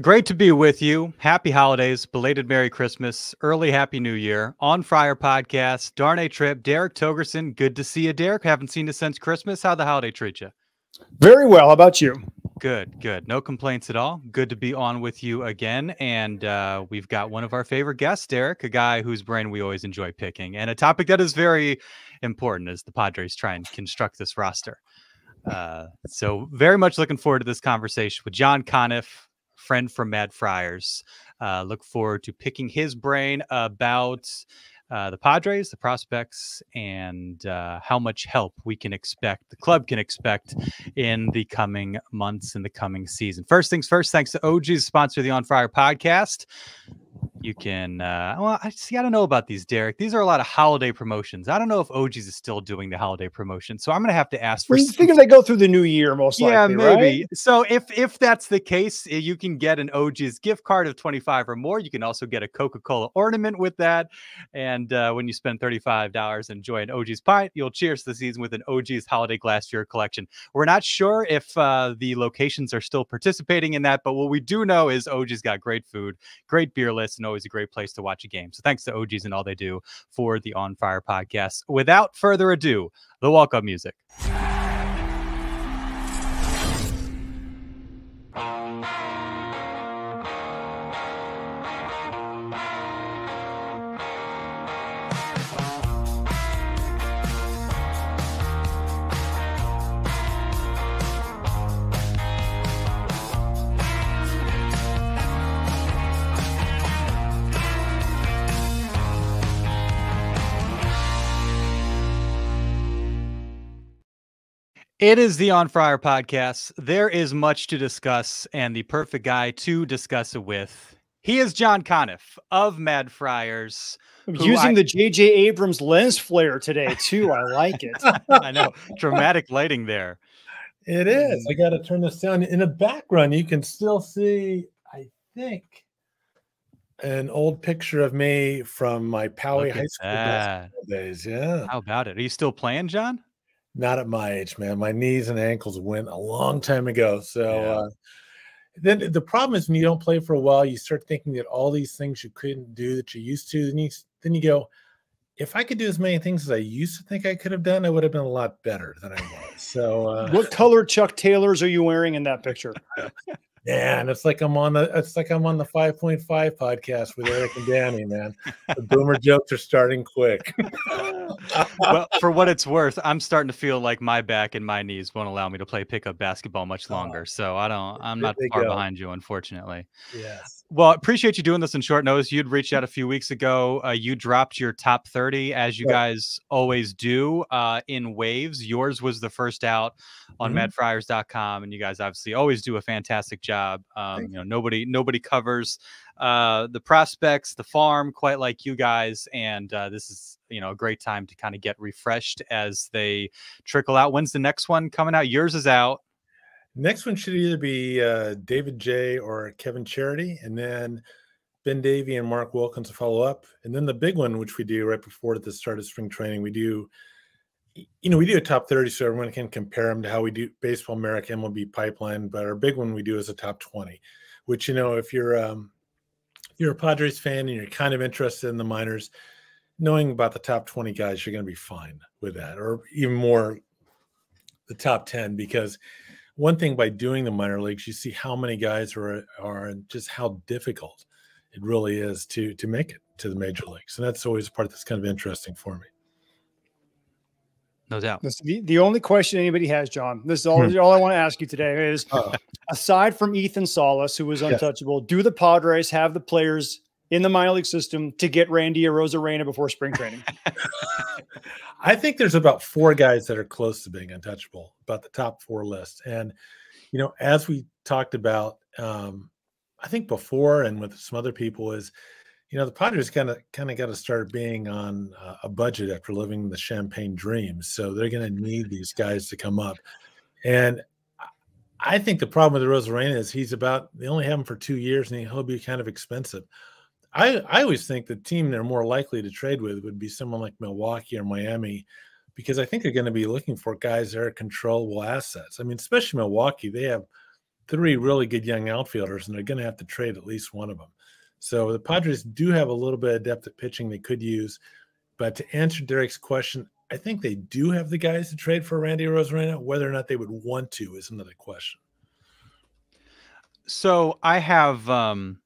Great to be with you. Happy holidays, belated Merry Christmas, early Happy New Year. On Friar Podcast, Darnay Tripp, Derek Togerson. Good to see you, Derek. Haven't seen you since Christmas. How the holiday treat you? Very well. How about you? Good, good. No complaints at all. Good to be on with you again. And uh, we've got one of our favorite guests, Derek, a guy whose brain we always enjoy picking, and a topic that is very important as the Padres try and construct this roster. Uh, so, very much looking forward to this conversation with John Conniff, friend from Mad Friars. Uh, look forward to picking his brain about uh, the Padres, the prospects, and uh, how much help we can expect, the club can expect in the coming months in the coming season. First things first, thanks to OG's sponsor, the On Friar podcast. You can uh well i see i don't know about these derek. These are a lot of holiday promotions. I don't know if og's is still doing the holiday promotion so i'm gonna have to ask for well, think if they go through the new year most yeah likely, Yeah, maybe. Right? so if if that's the case eh, you can get an og's gift card of 25 or more. You can also get a coca-cola ornament with that and uh, when you spend $35 and enjoy an og's pint you'll cheers the season with an og's holiday glassware collection we're not sure if uh, the locations are still participating in that but what we do know is og's got great food great beer list and always a great place to watch a game. So thanks to OGs and all they do for the On Friar podcast. Without further ado, the walk-up music. It is the On Friar podcast. There is much to discuss, and the perfect guy to discuss it with. He is John Conniff of Mad Friars. Using I, the J.J. Abrams lens flare today, too. I like it. I know. Dramatic lighting there. It is. I got to turn this down. In the background, you can still see, I think, an old picture of me from my Poway High School days. Yeah. How about it? Are you still playing, John? Not at my age, man. My knees and ankles went a long time ago. So yeah. uh, then the problem is when you don't play for a while, you start thinking that all these things you couldn't do that you used to. Then you then you go, if I could do as many things as I used to think I could have done, I would have been a lot better than I was. So, uh, what color Chuck Taylors are you wearing in that picture? Yeah, and it's like I'm on the it's like I'm on the 5.5 podcast with Eric and Danny, man. The boomer jokes are starting quick. well, for what it's worth, I'm starting to feel like my back and my knees won't allow me to play pickup basketball much oh, longer. So I don't I'm not far go. behind you, unfortunately. Yes. Well, appreciate you doing this in short notice. You'd reached out a few weeks ago. Uh, you dropped your top 30 as you guys always do uh, in waves. Yours was the first out on mm-hmm. madfriars.com and you guys obviously always do a fantastic job. Um, you know, nobody nobody covers uh, the prospects, the farm quite like you guys and uh, this is, you know, a great time to kind of get refreshed as they trickle out. When's the next one coming out? Yours is out. Next one should either be uh, David J or Kevin Charity, and then Ben Davey and Mark Wilkins to follow up. And then the big one, which we do right before the start of spring training, we do, you know, we do a top 30 so everyone can compare them to how we do Baseball America MLB pipeline. But our big one we do is a top 20, which, you know, if you're, um, if you're a Padres fan and you're kind of interested in the minors, knowing about the top 20 guys, you're going to be fine with that, or even more the top 10, because – one thing by doing the minor leagues, you see how many guys are are and just how difficult it really is to to make it to the major leagues, and that's always a part that's kind of interesting for me. No doubt. This, the, the only question anybody has, John, this is all, hmm. all I want to ask you today is uh aside from Ethan Salas, who was untouchable, yeah. do the Padres have the players in the minor league system to get Randy or Arozarena before spring training? I think there's about four guys that are close to being untouchable, about the top four list. And, you know, as we talked about, um, I think before and with some other people is, you know, the Padres kind of kind of got to start being on uh, a budget after living the champagne dreams. So they're going to need these guys to come up. And I think the problem with the Arozarena is he's about they only have him for two years and he'll be kind of expensive. I, I always think the team they're more likely to trade with would be someone like Milwaukee or Miami, because I think they're going to be looking for guys that are controllable assets. I mean, especially Milwaukee, they have three really good young outfielders, and they're going to have to trade at least one of them. So the Padres do have a little bit of depth at pitching they could use. But to answer Derek's question, I think they do have the guys to trade for Randy Arozarena. Whether or not they would want to is another question. So I have, um,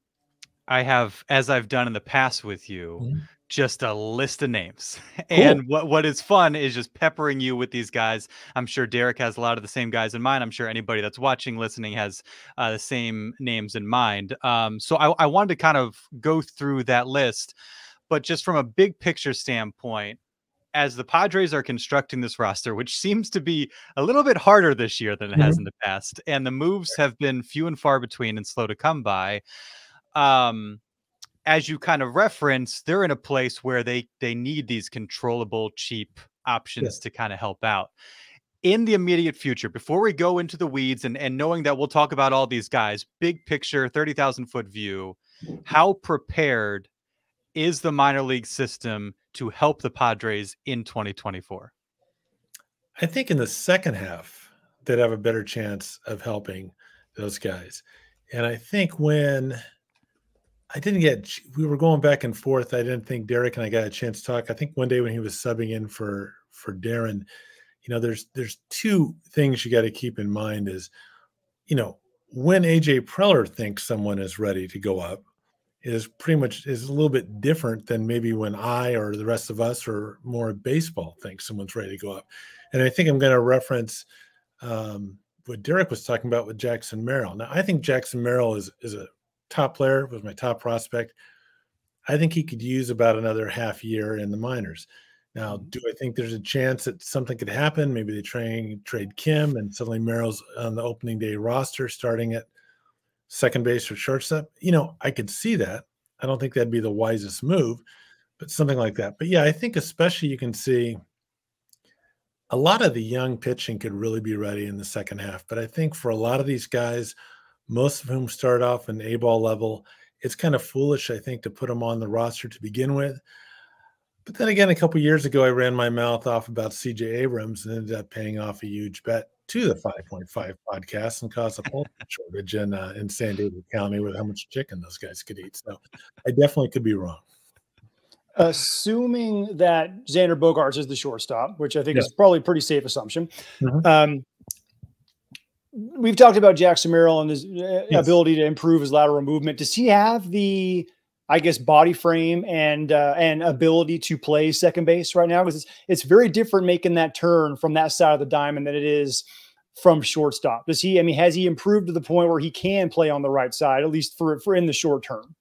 I have, as I've done in the past with you, mm-hmm just a list of names. Cool. And what what is fun is just peppering you with these guys. I'm sure Derek has a lot of the same guys in mind. I'm sure anybody that's watching, listening has uh, the same names in mind. Um, so I, I wanted to kind of go through that list, but just from a big picture standpoint, as the Padres are constructing this roster, which seems to be a little bit harder this year than it mm-hmm. has in the past, and the moves have been few and far between and slow to come by. Um, as you kind of reference, they're in a place where they they need these controllable, cheap options yeah. to kind of help out. In the immediate future, before we go into the weeds and, and knowing that we'll talk about all these guys, big picture, 30,000 foot view, how prepared is the minor league system to help the Padres in 2024? I think in the second half, they'd have a better chance of helping those guys. And I think when I didn't get. We were going back and forth. I didn't think Derek and I got a chance to talk. I think one day when he was subbing in for for Darren, you know, there's there's two things you got to keep in mind. Is you know when AJ Preller thinks someone is ready to go up is pretty much is a little bit different than maybe when I or the rest of us or more baseball thinks someone's ready to go up. And I think I'm going to reference um, what Derek was talking about with Jackson Merrill. Now I think Jackson Merrill is is a top player, was my top prospect. I think he could use about another half year in the minors. Now, mm-hmm. do I think there's a chance that something could happen? Maybe they train trade Kim and suddenly Merrill's on the opening day roster starting at second base or shortstop. You know, I could see that. I don't think that'd be the wisest move, but something like that. But yeah, I think especially you can see a lot of the young pitching could really be ready in the second half. But I think for a lot of these guys, most of whom start off in A ball level. It's kind of foolish, I think, to put them on the roster to begin with. But then again, a couple years ago, I ran my mouth off about CJ Abrams and ended up paying off a huge bet to the 5.5 podcast and caused a whole shortage in, uh, in San Diego County with how much chicken those guys could eat. So I definitely could be wrong. Assuming that Xander Bogaerts is the shortstop, which I think is probably a pretty safe assumption, mm-hmm. um, we've talked about Jackson Merrill and his uh, yes. ability to improve his lateral movement. Does he have the, I guess, body frame and uh, and ability to play second base right now? Because it's it's very different making that turn from that side of the diamond than it is from shortstop. Does he? I mean, has he improved to the point where he can play on the right side at least for for in the short term?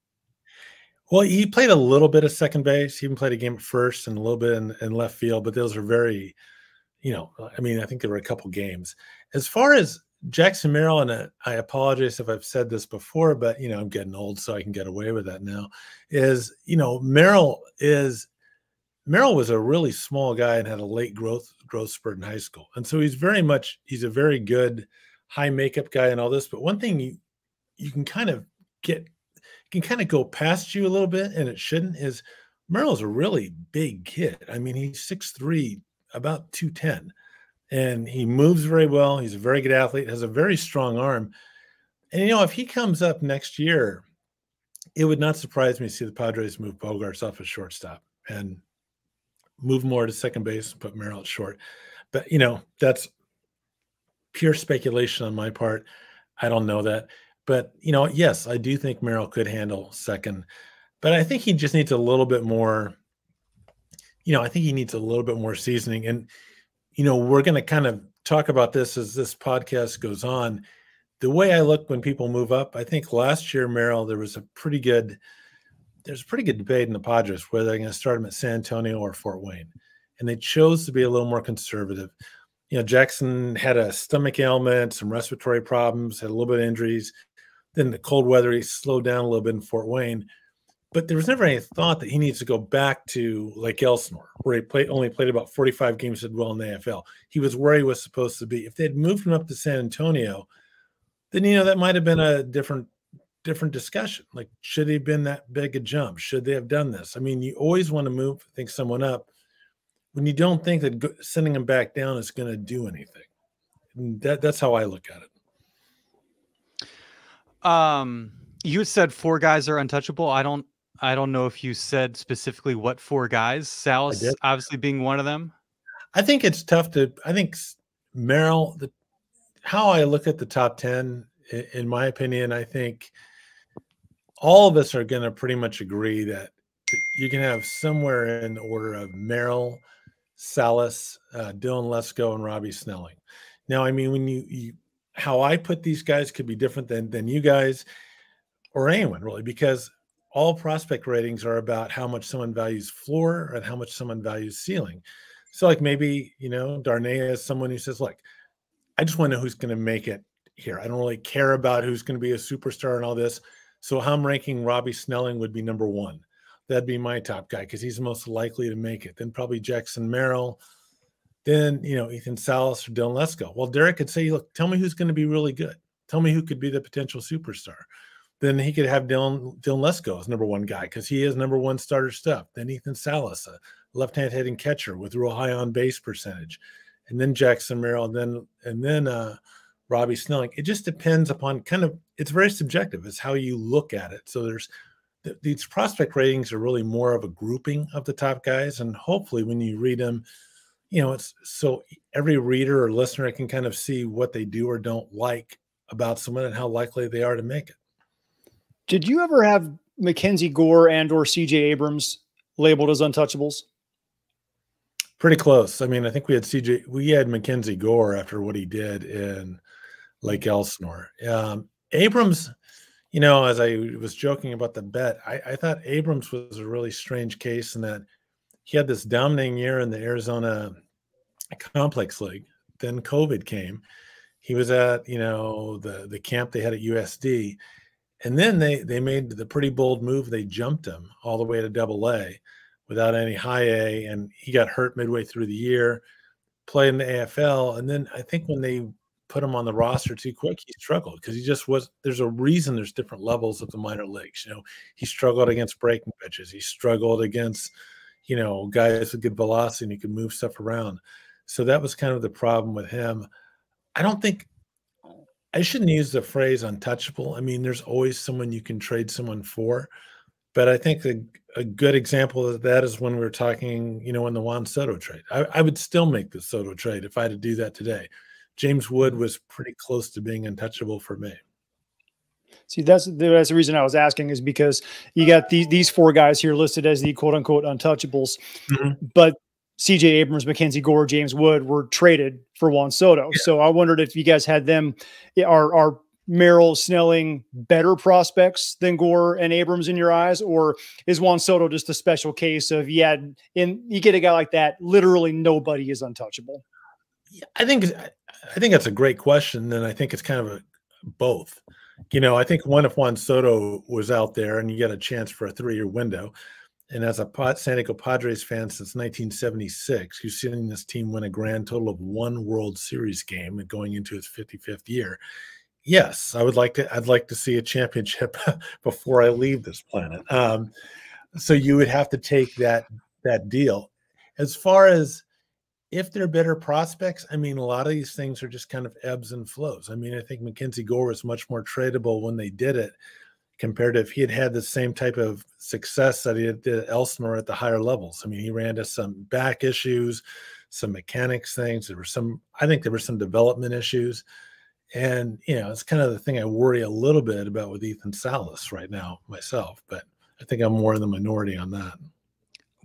Well, he played a little bit of second base. He even played a game at first and a little bit in, in left field, but those are very, you know, I mean, I think there were a couple games. As far as Jackson Merrill, and uh, I apologize if I've said this before, but you know I'm getting old, so I can get away with that now. Is you know Merrill is Merrill was a really small guy and had a late growth growth spurt in high school, and so he's very much he's a very good high makeup guy and all this. But one thing you you can kind of get can kind of go past you a little bit, and it shouldn't. Is Merrill's a really big kid. I mean, he's six three, about two ten and he moves very well. He's a very good athlete, has a very strong arm. And you know, if he comes up next year, it would not surprise me to see the Padres move Bogaerts off at shortstop and move more to second base and put Merrill at short. But you know, that's pure speculation on my part. I don't know that. But you know, yes, I do think Merrill could handle second, but I think he just needs a little bit more. You know, I think he needs a little bit more seasoning. And you know, we're going to kind of talk about this as this podcast goes on. The way I look when people move up, I think last year, Merrill, there was a pretty good, there's a pretty good debate in the Padres whether they're going to start him at San Antonio or Fort Wayne, and they chose to be a little more conservative. You know, Jackson had a stomach ailment, some respiratory problems, had a little bit of injuries. Then the cold weather, he slowed down a little bit in Fort Wayne but there was never any thought that he needs to go back to Lake Elsinore, where he played only played about 45 games did well in the AFL. He was where he was supposed to be. If they had moved him up to San Antonio, then you know that might have been a different different discussion. Like, should he have been that big a jump? Should they have done this? I mean, you always want to move, think someone up when you don't think that sending him back down is going to do anything. That that's how I look at it. um, you said four guys are untouchable. I don't. I don't know if you said specifically what four guys. Salas obviously being one of them. I think it's tough to. I think Merrill. The how I look at the top ten, in my opinion, I think all of us are going to pretty much agree that you can have somewhere in the order of Merrill, Salas, uh, Dylan Lesko, and Robby Snelling. Now, I mean, when you, you how I put these guys could be different than than you guys or anyone really, because all prospect ratings are about how much someone values floor and how much someone values ceiling. So, like maybe you know, Darnay is someone who says, "Look, I just want to know who's going to make it here. I don't really care about who's going to be a superstar and all this." So how I'm ranking Robby Snelling would be number one. That'd be my top guy because he's the most likely to make it. Then probably Jackson Merrill. Then, you know, Ethan Salas or Dylan Lesko. Well, Derek could say, look, tell me who's going to be really good. Tell me who could be the potential superstar. Then he could have Dylan, Dylan Lesko as number one guy because he is number one starter stuff. Then Ethan Salas, a left-hand hitting catcher with real high on base percentage. And then Jackson Merrill, and then and then uh Robby Snelling. It just depends upon kind of it's very subjective. It's how you look at it. So there's th- these prospect ratings are really more of a grouping of the top guys, and hopefully when you read them, you know it's so every reader or listener can kind of see what they do or don't like about someone and how likely they are to make it. Did you ever have Mackenzie Gore and or CJ Abrams labeled as untouchables? Pretty close. I mean, I think we had CJ, we had Mackenzie Gore after what he did in Lake Elsinore. Um, Abrams, you know, as I was joking about the bet, I, I, thought Abrams was a really strange case in that he had this dominating year in the Arizona Complex League. Then COVID came. He was at you know the the camp they had at USD, and then they they made the pretty bold move. They jumped him all the way to Double A without any high A, and he got hurt midway through the year. Played in the AFL, and then I think when they put him on the roster too quick, he struggled because he just was. There's a reason there's different levels of the minor leagues. You know, he struggled against breaking pitches. He struggled against, you know, guys with good velocity and he could move stuff around. So that was kind of the problem with him. I don't think I shouldn't use the phrase untouchable. I mean, there's always someone you can trade someone for. But I think a, a good example of that is when we were talking, you know, in the Juan Soto trade. I, I would still make the Soto trade if I had to do that today. James Wood was pretty close to being untouchable for me. See, that's that's the reason I was asking is because you got these these four guys here listed as the quote unquote untouchables, mm-hmm. but CJ Abrams, Mackenzie Gore, James Wood were traded for Juan Soto. Yeah. So I wondered if you guys had them eh, are are Merrill, Snelling better prospects than Gore and Abrams in your eyes, or is Juan Soto just a special case of yeah, in you get a guy like that, literally nobody is untouchable. I think I think that's a great question, and I think it's kind of a both. You know, I think one if Juan Soto was out there and you get a chance for a three-year window, and as a San Diego Padres fan since 1976, who's seen this team win a grand total of one World Series game going into its 55th year, yes, I would like to. I'd like to see a championship before I leave this planet. Um, so you would have to take that that deal. As far as if they're better prospects, I mean, a lot of these things are just kind of ebbs and flows. I mean, I think Mackenzie Gore was much more tradable when they did it compared to if he had had the same type of success that he did at Elsinore at the higher levels. I mean, he ran into some back issues, some mechanics things. There were some, I think there were some development issues. And, you know, it's kind of the thing I worry a little bit about with Ethan Salas right now myself, but I think I'm more in the minority on that.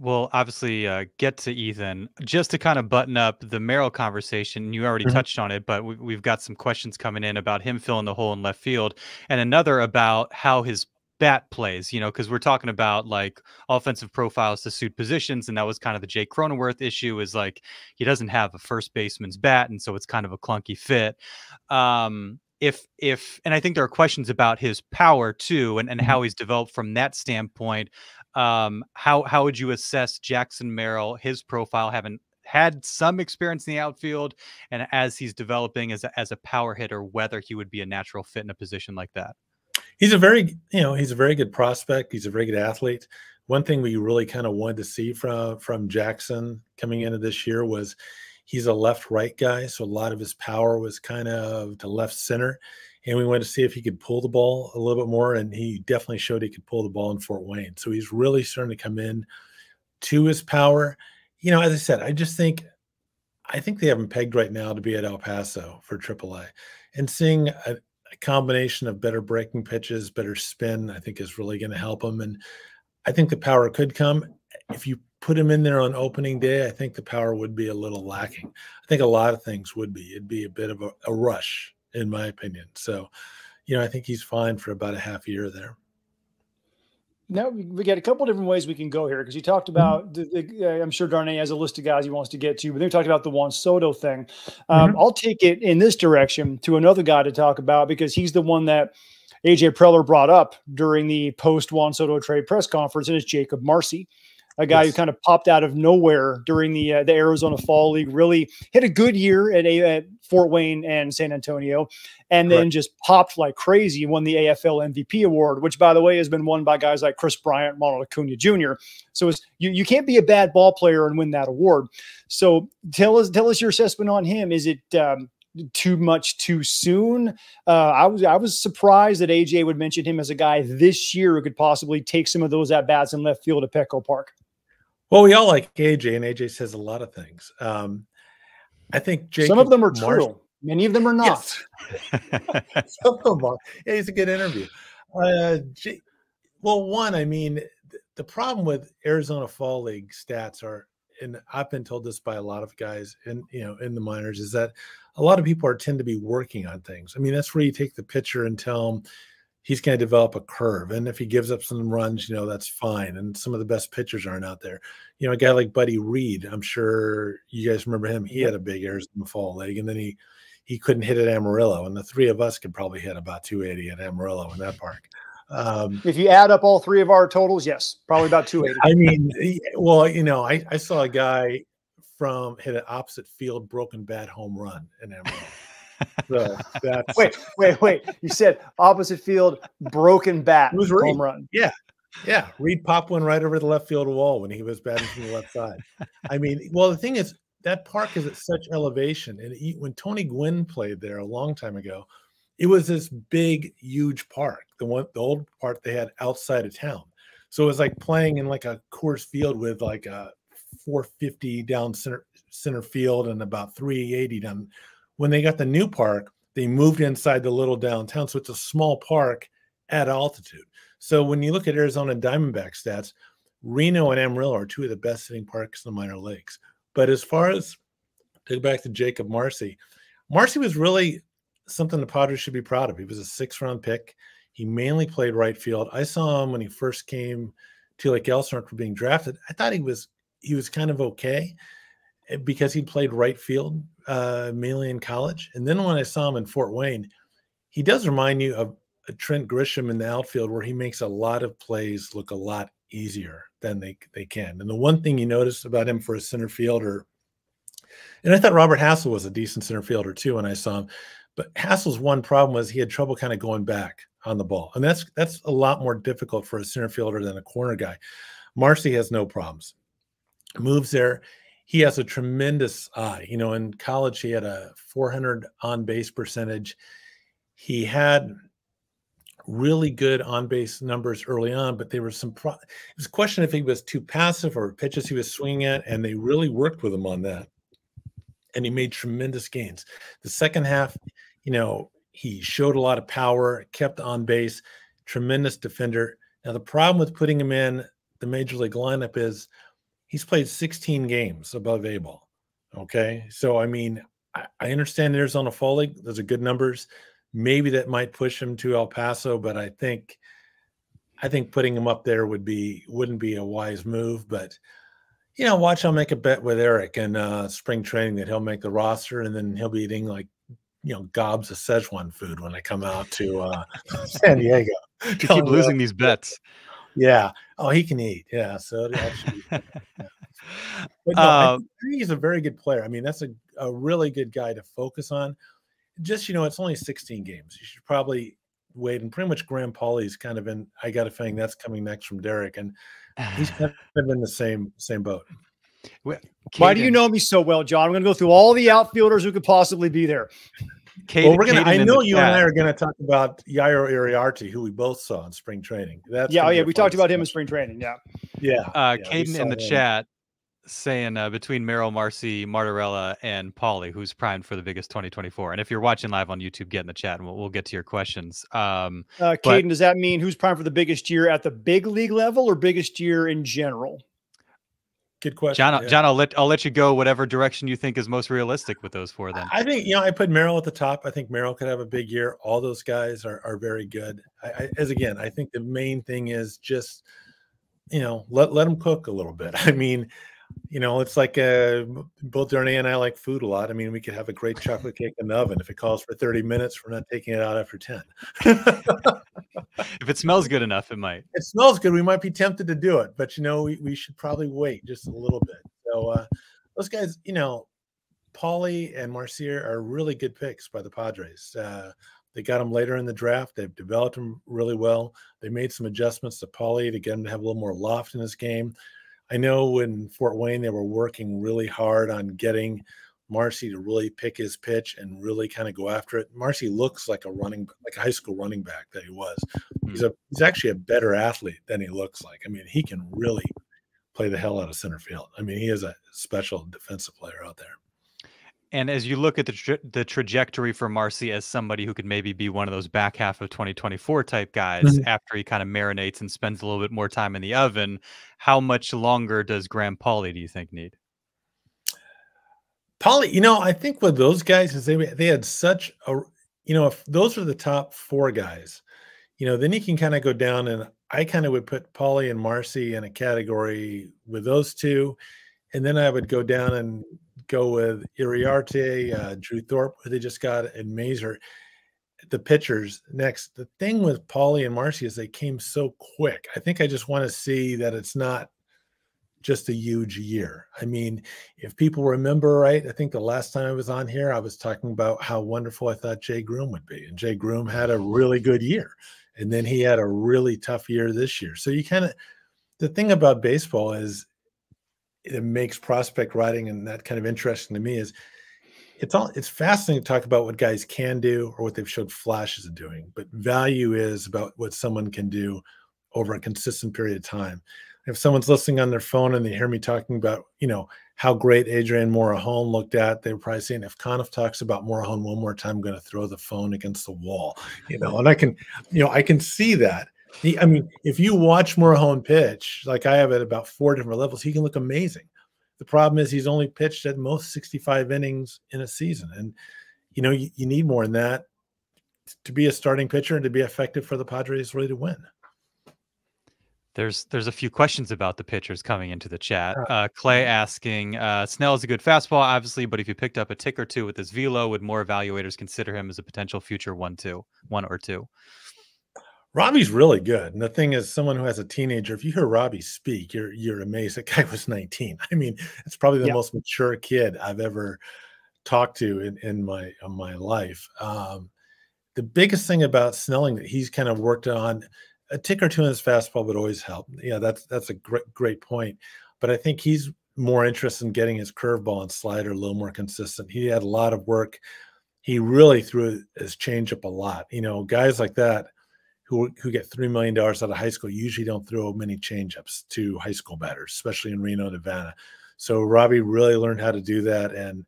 We'll obviously uh, get to Ethan just to kind of button up the Merrill conversation. You already mm-hmm. touched on it, but we, have got some questions coming in about him filling the hole in left field, and another about how his bat plays. You know, because we're talking about like offensive profiles to suit positions, and that was kind of the Jake Cronenworth issue. Is like he doesn't have a first baseman's bat, and so it's kind of a clunky fit. Um, if if and I think there are questions about his power too, and and mm-hmm. how he's developed from that standpoint um, how how would you assess Jackson Merrill, his profile, having had some experience in the outfield, and as he's developing as a, as a power hitter, whether he would be a natural fit in a position like that? He's a very you know he's a very good prospect. He's a very good athlete. One thing we really kind of wanted to see from from Jackson coming into this year was he's a left right guy, so a lot of his power was kind of to left center and we went to see if he could pull the ball a little bit more, and he definitely showed he could pull the ball in Fort Wayne. So he's really starting to come in to his power. You know, as I said, I just think I think they have him pegged right now to be at El Paso for AAA, and seeing a, a combination of better breaking pitches, better spin, I think is really going to help him. And I think the power could come if you put him in there on opening day. I think the power would be a little lacking. I think a lot of things would be. It'd be a bit of a, a rush in my opinion. So, you know, I think he's fine for about a half year there. Now we got a couple different ways we can go here because you talked mm-hmm. about. The, the, uh, I'm sure Darnay has a list of guys he wants to get to, but then we talked about the Juan Soto thing. Um, mm-hmm. I'll take it in this direction to another guy to talk about because he's the one that AJ Preller brought up during the post Juan Soto trade press conference, and it's Jacob Marcy a guy yes. who kind of popped out of nowhere during the uh, the Arizona Fall League. Really hit a good year at, a, at Fort Wayne and San Antonio, and Correct. then just popped like crazy. Won the AFL MVP award, which by the way has been won by guys like Kris Bryant, Ronald Acuna Jr. So you you can't be a bad ball player and win that award. So tell us tell us your assessment on him. Is it um, too much too soon. Uh, I was I was surprised that AJ would mention him as a guy this year who could possibly take some of those at bats in left field at Petco Park. Well, we all like AJ, and AJ says a lot of things. Um, I think Jakob some of them are Marsh- true. Many of them are not. Yes. some of them are. Yeah, he's a good interview. Uh, J- well, one, I mean, th- the problem with Arizona Fall League stats are, and I've been told this by a lot of guys in you know in the minors, is that a lot of people are tend to be working on things. I mean, that's where you take the pitcher and tell them he's going to develop a curve. And if he gives up some runs, you know, that's fine. And some of the best pitchers aren't out there. You know, a guy like Buddy Reed, I'm sure you guys remember him. He had a big Arizona Fall League, and then he he couldn't hit at Amarillo. And the three of us could probably hit about 280 at Amarillo in that park. Um, if you add up all three of our totals, yes, probably about 280. I mean, well, you know, I, I saw a guy from hit an opposite field broken bat home run in Amarillo. So that's wait, wait, wait. You said opposite field, broken bat, was home run. Yeah, yeah. Reed popped one right over the left field wall when he was batting from the left side. I mean, well, the thing is, that park is at such elevation, and he, when Tony Gwynn played there a long time ago, it was this big, huge park. The one, the old part they had outside of town. So it was like playing in like a Coors Field with like a 450 down center center field and about 380 down when they got the new park, they moved inside the little downtown. So it's a small park at altitude. So when you look at Arizona Diamondback stats, Reno and Amarillo are two of the best sitting parks in the minor leagues. But as far as to go back to Jakob Marsee, Marsee was really something the Padres should be proud of. He was a six round pick. He mainly played right field. I saw him when he first came to Lake Elsinore for being drafted. I thought he was he was kind of okay. Eh, because he played right field uh, mainly in college. And then when I saw him in Fort Wayne, he does remind you of Trent Grisham in the outfield, where he makes a lot of plays look a lot easier than they they can. And the one thing you notice about him for a center fielder, and I thought Robert Hassell was a decent center fielder too when I saw him, but Hassell's one problem was he had trouble kind of going back on the ball, and that's that's a lot more difficult for a center fielder than a corner guy. Marsee has no problems, moves there he has a tremendous eye. You know, in college, he had a 400 on base percentage. He had really good on base numbers early on, but there was some. Pro- it was a question if he was too passive or pitches he was swinging at, and they really worked with him on that. And he made tremendous gains. The second half, you know, he showed a lot of power, kept on base, tremendous defender. Now, the problem with putting him in the major league lineup is he's played 16 games above A ball. Okay. So, I mean, I, I understand Arizona Fall League. Those are good numbers. Maybe that might push him to El Paso, but I think, I think putting him up there would be, wouldn't be a wise move. But, you know, watch, I'll make a bet with Eric in uh, spring training that he'll make the roster and then he'll be eating like, you know, gobs of Szechuan food when I come out to uh, San Diego. You keep losing these bets. Yeah. Oh, he can eat. Yeah. So actually, yeah. but no, uh, he's a very good player. I mean, that's a, a really good guy to focus on. Just you know, it's only 16 games. You should probably wait. And pretty much Graham Pauley's kind of in. I got a feeling that's coming next from Derek, and he's kind of in the same same boat. Why do you know me so well, John? I'm going to go through all the outfielders who could possibly be there. Kate, well, we're gonna. Caden I know you chat- and I are gonna talk about Jairo Iriarte, who we both saw in spring training. That's yeah, oh, yeah, we talked about him in spring training. Yeah. Yeah, Uh, yeah, Caden in the him. chat saying uh, between Merrill, Marsee, Martorella, and Pauley, who's primed for the biggest 2024. And if you're watching live on YouTube, get in the chat and we'll, we'll get to your questions. Um, Uh, But- Caden, does that mean who's primed for the biggest year at the big league level or biggest year in general? Good question. John, yeah. John, I'll let I'll let you go whatever direction you think is most realistic with those four. Then I think you know I put Merrill at the top. I think Merrill could have a big year. All those guys are are very good. I, I, as again, I think the main thing is just you know let let them cook a little bit. I mean, you know, it's like uh, both Darnay and I like food a lot. I mean, we could have a great chocolate cake in the oven if it calls for thirty minutes. We're not taking it out after ten. if it smells good enough, it might. it smells good. We might be tempted to do it, but you know, we, we should probably wait just a little bit. So uh those guys, you know, Pauley and Marsee are really good picks by the Padres. Uh they got them later in the draft. They've developed them really well. They made some adjustments to Pauley to get him to have a little more loft in his game. I know in Fort Wayne they were working really hard on getting Marsee to really pick his pitch and really kind of go after it. Marsee looks like a running like a high school running back that he was. Hmm. He's a he's actually a better athlete than he looks like. I mean, he can really play the hell out of center field. I mean, he is a special defensive player out there. And as you look at the tra- the trajectory for Marsee as somebody who could maybe be one of those back half of 2024 type guys Mhm. after he kind of marinates and spends a little bit more time in the oven, how much longer does Graham Pauley do you think need? Pauley, you know, I think with those guys is they they had such a you know, if those are the top four guys, you know, then you can kind of go down and I kind of would put Pauley and Marsee in a category with those two. And then I would go down and go with Iriarte, uh, Drew Thorpe, who they just got, and Mazur, the pitchers next. The thing with Pauley and Marsee is they came so quick. I think I just want to see that it's not just a huge year. I mean, if people remember right, I think the last time I was on here, I was talking about how wonderful I thought Jay Groome would be. And Jay Groome had a really good year. And then he had a really tough year this year. So you kind of, the thing about baseball is it makes prospect writing and that kind of interesting to me is it's all it's fascinating to talk about what guys can do or what they've showed flashes of doing but value is about what someone can do over a consistent period of time. If someone's listening on their phone and they hear me talking about you know how great adrian morejon looked at they're probably saying if Conniff talks about morejon one more time i'm going to throw the phone against the wall you know and i can you know i can see that he, I mean, if you watch Morejon pitch, like I have at about four different levels, he can look amazing. The problem is he's only pitched at most 65 innings in a season. And, you know, you, you need more than that to be a starting pitcher and to be effective for the Padres really to win. There's there's a few questions about the pitchers coming into the chat. Uh, Clay asking, uh, Snell is a good fastball, obviously, but if you picked up a tick or two with his velo, would more evaluators consider him as a potential future one two, one or two? Robbie's really good. And the thing is, someone who has a teenager, if you hear Robbie speak, you're you're amazed. That guy was 19. I mean, it's probably the Yeah. most mature kid I've ever talked to in, in my in my life. Um, the biggest thing about Snelling that he's kind of worked on a tick or two in his fastball would always help. Yeah, that's that's a great great point. But I think he's more interested in getting his curveball and slider a little more consistent. He had a lot of work. He really threw his changeup a lot. You know, guys like that who who get three million dollars out of high school usually don't throw many changeups to high school batters, especially in Reno, Nevada. So Robbie really learned how to do that, and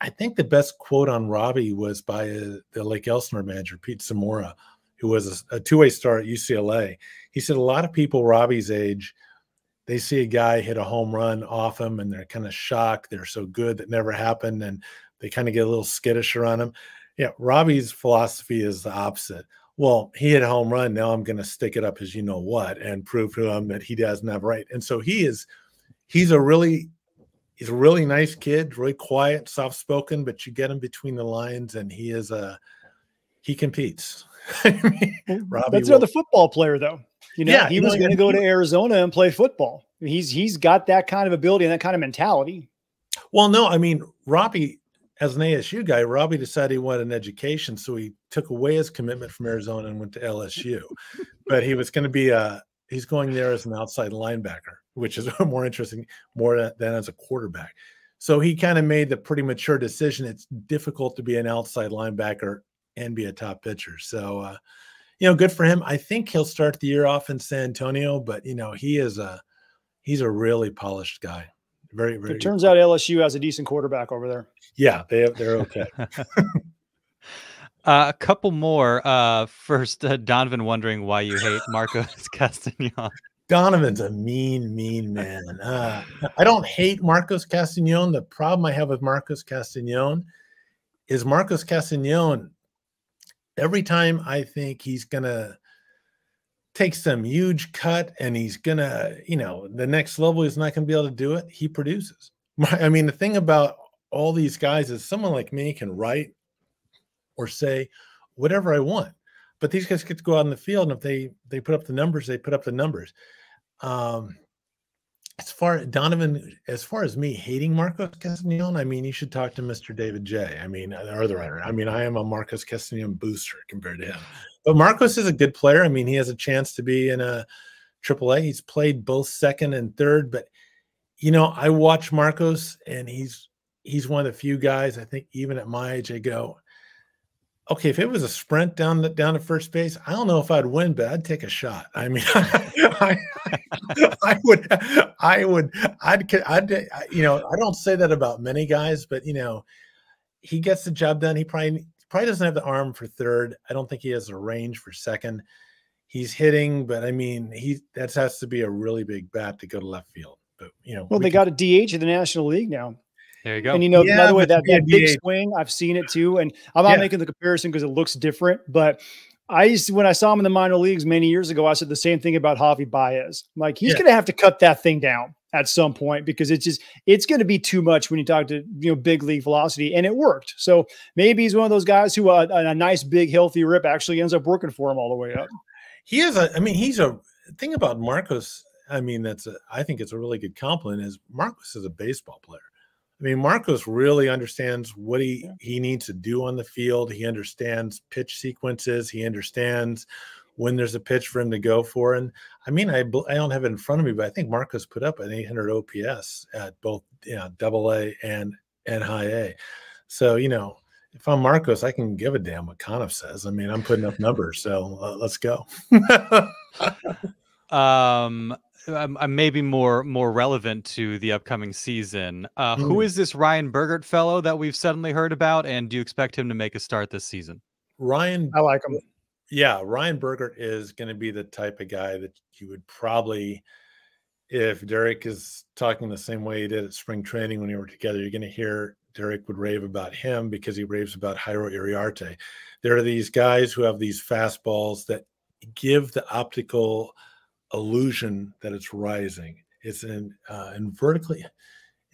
I think the best quote on Robbie was by uh, the Lake Elsinore manager Pete Zamora, who was a, a two-way star at UCLA. He said a lot of people Robbie's age, they see a guy hit a home run off him, and they're kind of shocked. They're so good that never happened, and they kind of get a little skittish around him. Yeah, Robbie's philosophy is the opposite well, he hit a home run. Now I'm going to stick it up as you know what and prove to him that he doesn't have right. And so he is, he's a really, he's a really nice kid, really quiet, soft spoken, but you get him between the lines and he is a, he competes. Robbie That's another football player, though. You know, Yeah, he you know, was going to go to Arizona and play football. He's he's got that kind of ability and that kind of mentality. Well, no, I mean, Robbie, as an ASU guy, Robbie decided he wanted an education, so he took away his commitment from Arizona and went to LSU. but he was going to be a he's going there as an outside linebacker, which is more interesting more than as a quarterback. So he kind of made the pretty mature decision. It's difficult to be an outside linebacker and be a top pitcher. So, uh, you know, good for him. I think he'll start the year off in San Antonio, but you know, he is a he's a really polished guy. Very, very. It turns out LSU has a decent quarterback over there. Yeah, they have, they're okay. Uh, a couple more. Uh, first, uh, Donovan wondering why you hate Marcos Castañon. Donovan's a mean, mean man. Uh, I don't hate Marcos Castañon. The problem I have with Marcos Castañon is Marcos Castañon. Every time I think he's gonna take some huge cut and he's gonna, you know, the next level he's not gonna be able to do it. He produces. I mean, the thing about all these guys is someone like me can write or say whatever I want. But these guys get to go out in the field, and if they they put up the numbers, they put up the numbers. Um, as far Donovan, as far as me hating Marcos Castañon, I mean, you should talk to Mr. David J. I mean, or the writer. I mean, I am a Marcos Castañon booster compared to him. But Marcos is a good player. I mean, he has a chance to be in a triple A. He's played both second and third, but you know, I watch Marcos and he's he's one of the few guys I think even at my age I go, okay, if it was a sprint down the, down to first base, I don't know if I'd win, but I'd take a shot. I mean, I, I, would, I would, I'd, I'd, you know, I don't say that about many guys, but you know, he gets the job done. He probably probably doesn't have the arm for third. I don't think he has a range for second. He's hitting, but I mean, he that has to be a really big bat to go to left field. But you know, well, we they can, got a DH in the National League now. There you go. And you know, Yeah, by the way, that, that big NBA swing, I've seen it too. And I'm not Yeah. making the comparison because it looks different, but I used to, when I saw him in the minor leagues many years ago, I said the same thing about Javy Baez. I'm like, he's Yeah. going to have to cut that thing down at some point because it's just it's going to be too much when you talk to you know big league velocity, and it worked. So maybe he's one of those guys who uh, a, nice big healthy rip actually ends up working for him all the way up. he is a. I mean, he's a thing about Marcos. I mean, that's a. I think it's a really good compliment. Is Marcos is a baseball player. I mean, Marcos really understands what he he needs to do on the field. He understands pitch sequences. He understands when there's a pitch for him to go for. And I mean, I I don't have it in front of me, but I think Marcos put up an 800 OPS at both you know, Double A and and High A. So you know, if I'm Marcos, I can give a damn what Conniff says. I mean, I'm putting up numbers, so uh, let's go. Um, um, uh, maybe more more relevant to the upcoming season. Uh, who Mm. is this Ryan Bergert fellow that we've suddenly heard about, and do you expect him to make a start this season? Ryan I like him. Yeah, Ryan Bergert is going to be the type of guy that you would probably, if Derek is talking the same way he did at spring training when we were together, you're going to hear Derek would rave about him because he raves about Jairo Iriarte. There are these guys who have these fastballs that give the optical illusion that it's rising. It's in uh, in vertically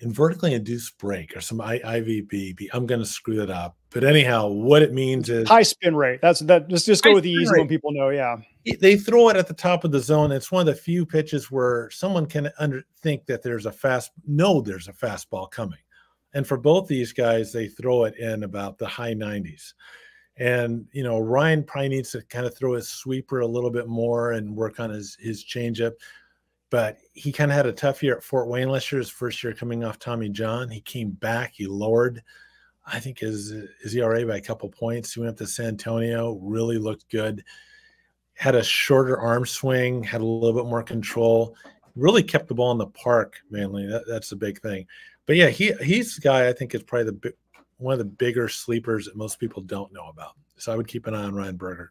in vertically induced break or some I, IVB. I'm going to screw that up, but anyhow, what it means is High spin rate. That's that. Let's just go with the easy rate. one people know. Yeah. they throw it at the top of the zone. It's one of the few pitches where someone can under, think that there's a fast, know there's a fastball coming. And for both these guys, they throw it in about the high 90s. And you know, Ryan probably needs to kind of throw his sweeper a little bit more and work on his his changeup. But he kind of had a tough year at Fort Wayne last year, his first year coming off Tommy John. He came back, he lowered, I think his his ERA by a couple points. He went up to San Antonio, really looked good had a shorter arm swing, had a little bit more control, really kept the ball in the park mainly. That, that's the big thing. But yeah, he he's the guy I think is probably the one of the bigger sleepers that most people don't know about. So I would keep an eye on Ryan Bergert.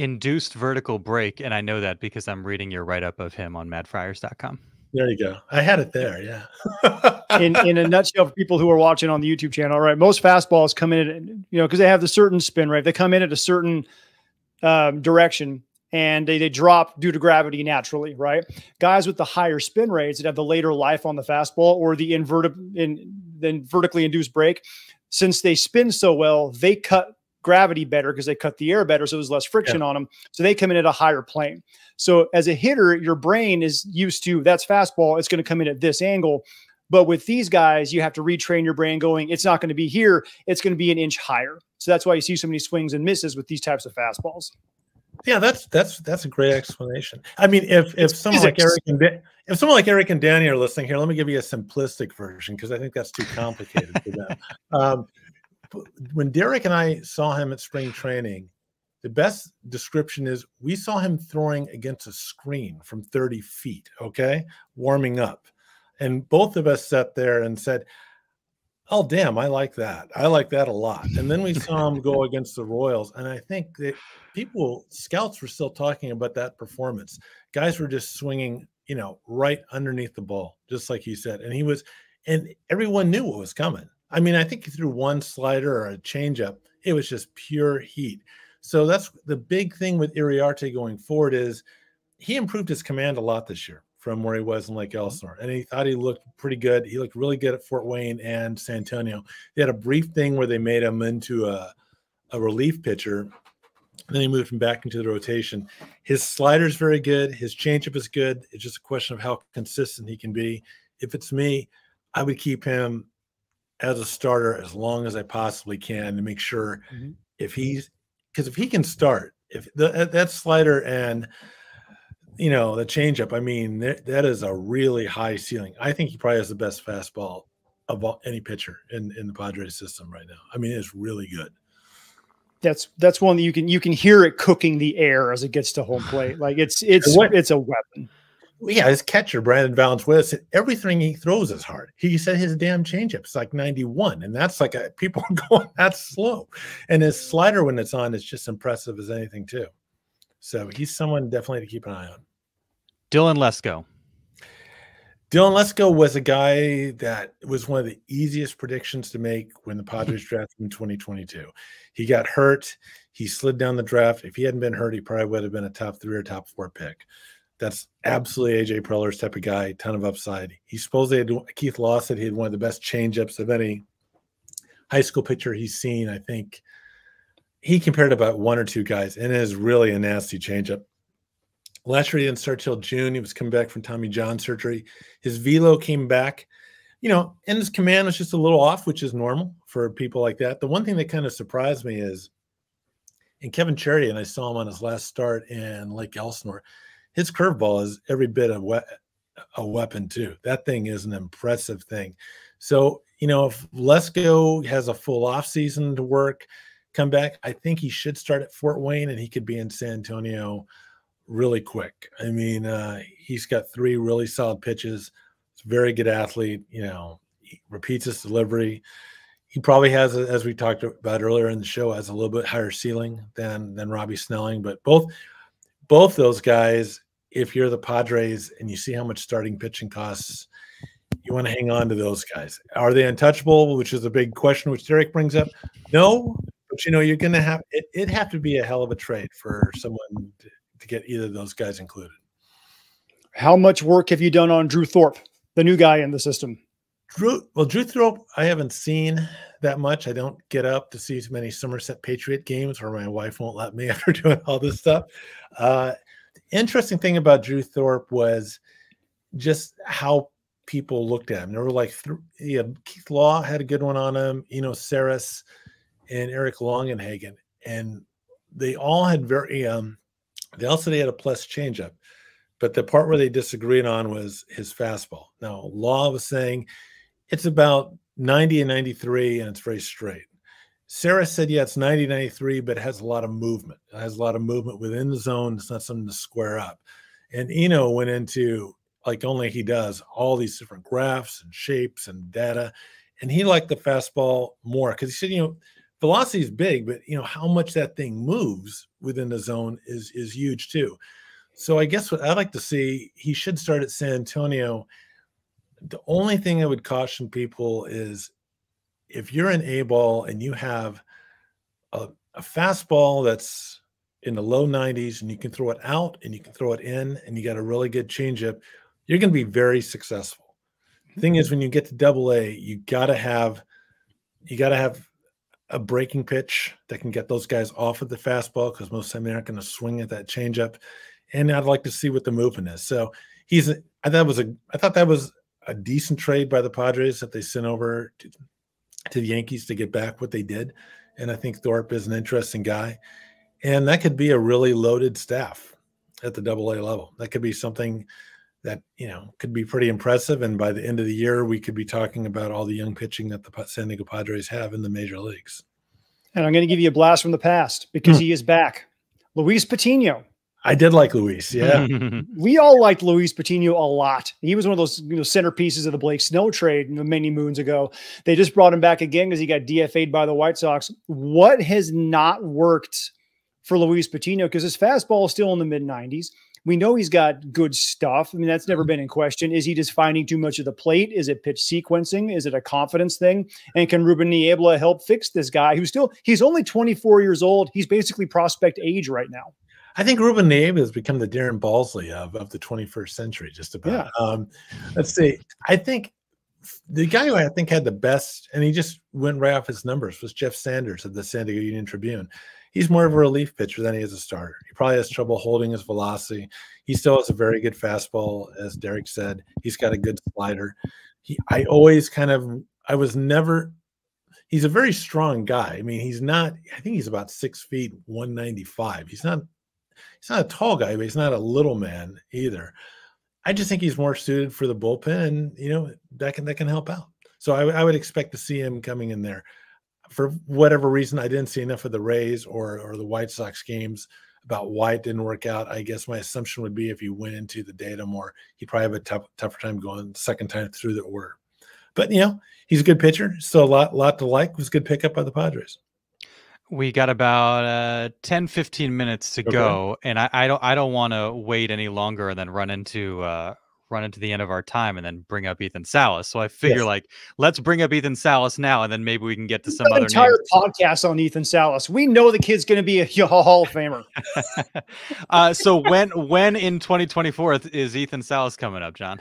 Induced vertical break, and I know that because I'm reading your write up of him on madfriars.com. There you go. I had it there. Yeah. in in a nutshell for people who are watching on the YouTube channel, right? Most fastballs come in, at, you know, because they have the certain spin rate. They come in at a certain um, direction and they, they drop due to gravity naturally, right? Guys with the higher spin rates that have the later life on the fastball or the inverted in then vertically induced break, since they spin so well, they cut gravity better because they cut the air better, so there's less friction on them. So they come in at a higher plane. So as a hitter, your brain is used to that's fastball. It's going to come in at this angle. But with these guys, you have to retrain your brain going, it's not going to be here. It's going to be an inch higher. So that's why you see so many swings and misses with these types of fastballs. Yeah, that's that's that's a great explanation. I mean, if if someone like Eric and if someone like Eric and Danny are listening here, let me give you a simplistic version because I think that's too complicated for them. Um, when Derek and I saw him at spring training, the best description is we saw him throwing against a screen from 30 feet, okay, warming up. And both of us sat there and said, Oh, damn, I like that. I like that a lot. And then we saw him go against the Royals. And I think that people, scouts were still talking about that performance. Guys were just swinging, you know, right underneath the ball, just like he said. And he was, and everyone knew what was coming. I mean, I think he threw one slider or a changeup. It was just pure heat. So that's the big thing with Iriarte going forward is he improved his command a lot this year from where he was in Lake mm-hmm. Elsinore. And he thought he looked pretty good. He looked really good at Fort Wayne and San Antonio. They had a brief thing where they made him into a, a relief pitcher. Then he moved him back into the rotation. His slider is very good. His changeup is good. It's just a question of how consistent he can be. If it's me, I would keep him as a starter as long as I possibly can to make sure mm-hmm. if he's because if he can start, if the, that slider and you know, the changeup. I mean, that, that is a really high ceiling. I think he probably has the best fastball of all, any pitcher in in the Padres system right now. I mean, it's really good. That's that's one that you can you can hear it cooking the air as it gets to home plate. Like it's it's what, it's a weapon. Yeah, his catcher Brandon Valenzuela said everything he throws is hard. He said his damn changeup is like 91, and that's like a, people are going that's slow. And his slider when it's on is just impressive as anything too. So he's someone definitely to keep an eye on. Dylan Lesko. Dylan Lesko was a guy that was one of the easiest predictions to make when the Padres drafted him in 2022. He got hurt. He slid down the draft. If he hadn't been hurt, he probably would have been a top three or top four pick. That's absolutely AJ Preller's type of guy, ton of upside. He supposedly had Keith Law said he had one of the best changeups of any high school pitcher he's seen. I think he compared about one or two guys, and it is really a nasty changeup. Last year he didn't start till June. He was coming back from Tommy John surgery. His velo came back, you know, and his command was just a little off, which is normal for people like that. The one thing that kind of surprised me is in Kevin Charity, and I saw him on his last start in Lake Elsinore, his curveball is every bit of we- a weapon too. That thing is an impressive thing. So, you know, if Lesko has a full off season to work, come back, I think he should start at Fort Wayne and he could be in San Antonio really quick. I mean, uh, he's got three really solid pitches. He's a very good athlete. You know, he repeats his delivery. He probably has, as we talked about earlier in the show, has a little bit higher ceiling than than Robbie Snelling. But both both those guys, if you're the Padres and you see how much starting pitching costs, you want to hang on to those guys. Are they untouchable? Which is a big question, which Derek brings up. No, but you know you're going to have it. It'd have to be a hell of a trade for someone to, to get either of those guys included. How much work have you done on Drew Thorpe, the new guy in the system? Drew, well, Drew Thorpe, I haven't seen that much. I don't get up to see as many Somerset Patriot games, or my wife won't let me after doing all this stuff. Uh, interesting thing about Drew Thorpe was just how people looked at him. There were like, yeah, Keith Law had a good one on him, you know, Sarris and Eric Longenhagen, and they all had very um, they also had a plus changeup, but the part where they disagreed on was his fastball. Now, Law was saying it's about 90 and 93, and it's very straight. Sarris said, yeah, it's 90, 93, but it has a lot of movement. It has a lot of movement within the zone. It's not something to square up. And Eno went into, like only he does, all these different graphs and shapes and data. And he liked the fastball more because he said, you know, velocity is big, but you know how much that thing moves within the zone is is huge too. So I guess what I'd like to see, he should start at San Antonio. The only thing I would caution people is if you're an A ball and you have a, a fastball that's in the low 90s and you can throw it out and you can throw it in and you got a really good changeup, you're going to be very successful. Thing is, when you get to double A, you got to have you got to have a breaking pitch that can get those guys off of the fastball because most of the time they're not going to swing at that changeup. And I'd like to see what the movement is. So he's I thought was a I thought that was a decent trade by the Padres that they sent over to, to the Yankees to get back what they did. And I think Thorpe is an interesting guy. And that could be a really loaded staff at the double A level. That could be something that, you know, could be pretty impressive. And by the end of the year, we could be talking about all the young pitching that the San Diego Padres have in the major leagues. And I'm going to give you a blast from the past because hmm. he is back. Luis Patino. I did like Luis. Yeah. we all liked Luis Patino a lot. He was one of those you know centerpieces of the Blake Snell trade many moons ago. They just brought him back again because he got DFA'd by the White Sox. What has not worked for Luis Patino? Because his fastball is still in the mid 90s. We know he's got good stuff. I mean, that's never been in question. Is he just finding too much of the plate? Is it pitch sequencing? Is it a confidence thing? And can Ruben Niebla help fix this guy who's still, he's only 24 years old. He's basically prospect age right now. I think Ruben Niebla has become the Darren Balsley of, of the 21st century, just about. Yeah. Um, let's see. I think the guy who I think had the best, and he just went right off his numbers, was Jeff Sanders of the San Diego Union Tribune he's more of a relief pitcher than he is a starter. He probably has trouble holding his velocity. He still has a very good fastball, as Derek said. He's got a good slider. He, I always kind of, I was never. He's a very strong guy. I mean, he's not. I think he's about six feet, one ninety five. He's not. He's not a tall guy, but he's not a little man either. I just think he's more suited for the bullpen, and you know that can that can help out. So I, I would expect to see him coming in there for whatever reason, I didn't see enough of the Rays or or the White Sox games about why it didn't work out. I guess my assumption would be if you went into the data more, he'd probably have a tough, tougher time going second time through the order. But you know, he's a good pitcher. Still a lot, lot to like. Was a good pickup by the Padres. We got about uh, 10, 15 minutes to okay. go, and I, I don't I don't want to wait any longer and then run into uh, run into the end of our time and then bring up Ethan Salas. So I figure yes. like let's bring up Ethan Salas now, and then maybe we can get to some other entire names. podcast on Ethan Salas. We know the kid's going to be a Hall of Famer. uh, so when when in 2024 is Ethan Salas coming up, John?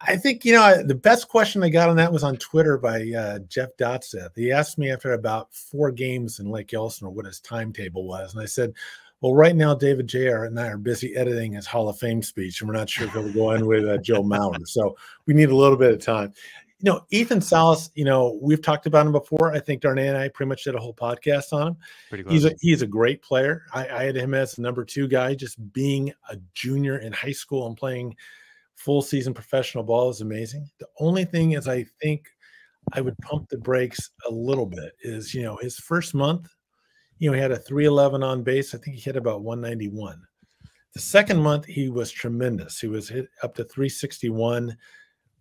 I think you know the best question I got on that was on Twitter by uh, Jeff Dotseth. He asked me after about four games in Lake Elsinore what his timetable was, and I said, well, right now, David J.R. and I are busy editing his Hall of Fame speech, and we're not sure if he'll go in with uh, Joe Mauer. So we need a little bit of time. You know, Ethan Salas, you know, we've talked about him before. I think Darnay and I pretty much did a whole podcast on him. Pretty close. He's a, he's a great player. I, I had him as the number two guy, just being a junior in high school and playing full season professional ball is amazing. The only thing is, I think I would pump the brakes a little bit is, you know, his first month you know, he had a 311 on base. I think he hit about 191. The second month, he was tremendous. He was hit up to 361,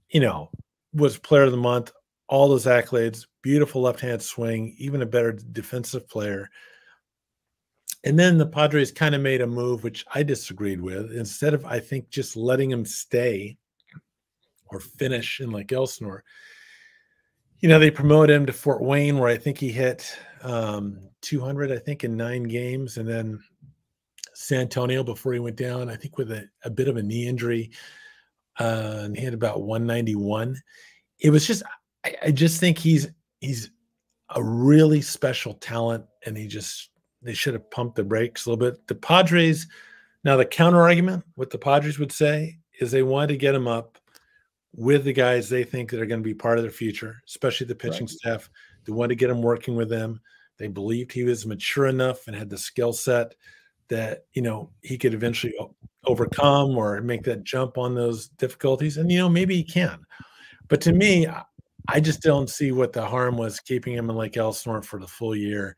you know, was player of the month, all those accolades, beautiful left hand swing, even a better defensive player. And then the Padres kind of made a move, which I disagreed with. Instead of, I think, just letting him stay or finish in Lake Elsinore, you know, they promoted him to Fort Wayne, where I think he hit um, 200, I think, in nine games. And then San Antonio before he went down, I think with a, a bit of a knee injury. Uh, and he had about 191. It was just, I, I just think he's he's a really special talent, and he just they should have pumped the brakes a little bit. The Padres, now the counter argument, what the Padres would say is they wanted to get him up with the guys they think that are going to be part of their future, especially the pitching right. staff. They wanted to get him working with them. They believed he was mature enough and had the skill set that you know he could eventually overcome or make that jump on those difficulties. And you know maybe he can. But to me, I just don't see what the harm was keeping him in Lake Elsinore for the full year.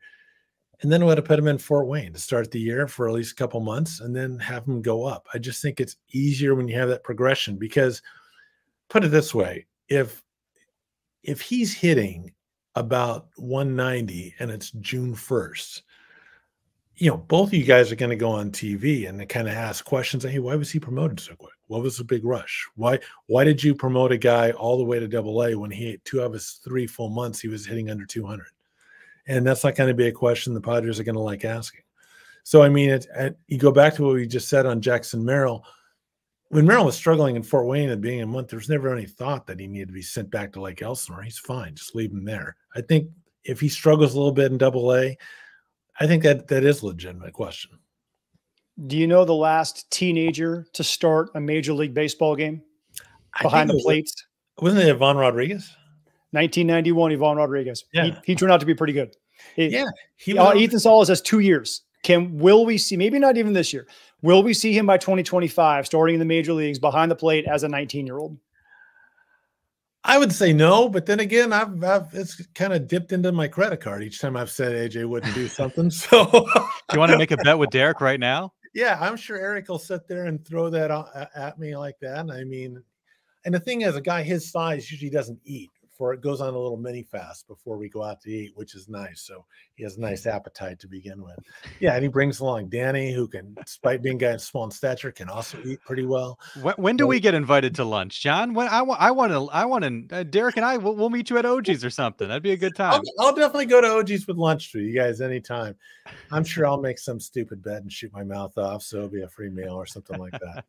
And then have to put him in Fort Wayne to start the year for at least a couple months and then have him go up. I just think it's easier when you have that progression because put it this way, if if he's hitting about 190 and it's June 1st, you know, both of you guys are going to go on TV and kind of ask questions. Hey, why was he promoted so quick? What was the big rush? Why why did you promote a guy all the way to double A when he two of his three full months he was hitting under 200? And that's not going to be a question the Padres are going to like asking. So I mean, it, it, you go back to what we just said on Jackson Merrill when Merrill was struggling in Fort Wayne and being a month, there was never any thought that he needed to be sent back to Lake Elsinore. He's fine. Just leave him there. I think if he struggles a little bit in double A, I think that that is a legitimate question. Do you know the last teenager to start a major league baseball game behind the plates? Wasn't it Ivan Rodriguez? 1991, Ivan Rodriguez. Yeah. He, he turned out to be pretty good. He, yeah. He uh, Ethan Salas has two years Can will we see maybe not even this year? Will we see him by 2025 starting in the major leagues behind the plate as a 19 year old? I would say no, but then again, I've, I've it's kind of dipped into my credit card each time I've said AJ wouldn't do something. So, do you want to make a bet with Derek right now? Yeah, I'm sure Eric will sit there and throw that at me like that. I mean, and the thing is, a guy his size usually doesn't eat it goes on a little mini fast before we go out to eat, which is nice. So he has a nice appetite to begin with. Yeah, and he brings along Danny, who can, despite being a guy small in stature, can also eat pretty well. When, when do so, we get invited to lunch, John? When I want, I want to, I want to. Uh, Derek and I, we'll, we'll, meet you at OG's or something. That'd be a good time. I'll, I'll definitely go to OG's with lunch for you guys anytime. I'm sure I'll make some stupid bet and shoot my mouth off, so it'll be a free meal or something like that.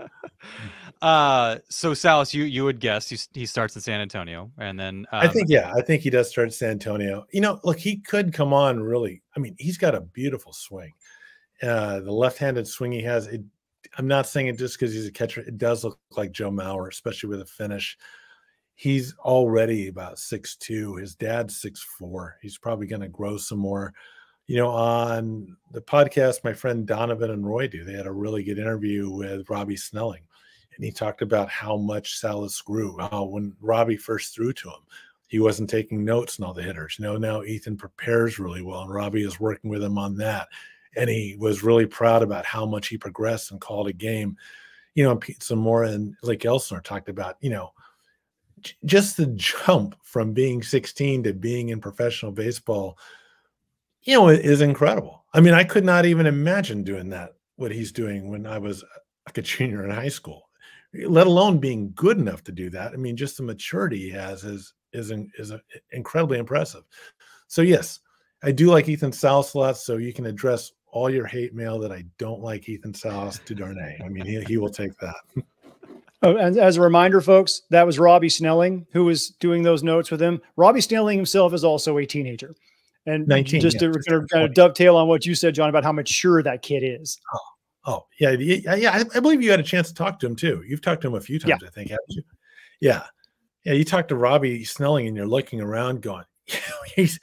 uh, so Salas, you you would guess he, he starts in San Antonio, and then um, I think yeah, I think he does start at San Antonio. You know, look, he could come on really. I mean, he's got a beautiful swing. Uh, the left-handed swing he has. It, I'm not saying it just because he's a catcher. It does look like Joe Mauer, especially with a finish. He's already about six two. His dad's six four. He's probably going to grow some more you know, on the podcast my friend Donovan and Roy do, they had a really good interview with Robbie Snelling. And he talked about how much Salas grew. How when Robbie first threw to him, he wasn't taking notes on all the hitters. You know, now Ethan prepares really well, and Robbie is working with him on that. And he was really proud about how much he progressed and called a game. You know, Pete Zamora and Lake Elsinore talked about, you know, just the jump from being 16 to being in professional baseball you know, is incredible. I mean, I could not even imagine doing that, what he's doing when I was like a junior in high school, let alone being good enough to do that. I mean, just the maturity he has is is is uh, incredibly impressive. So yes, I do like Ethan Salas a lot. So you can address all your hate mail that I don't like Ethan Salas to Darnay. I mean, he, he will take that. Oh, and as a reminder, folks, that was Robbie Snelling who was doing those notes with him. Robbie Snelling himself is also a teenager. And 19, just yeah, to kind of, kind of dovetail on what you said, John, about how mature that kid is. Oh, oh yeah, yeah, yeah. I, I, believe you had a chance to talk to him too. You've talked to him a few times, yeah. I think, haven't you? Yeah, yeah. You talked to Robbie Snelling, and you're looking around, going, he's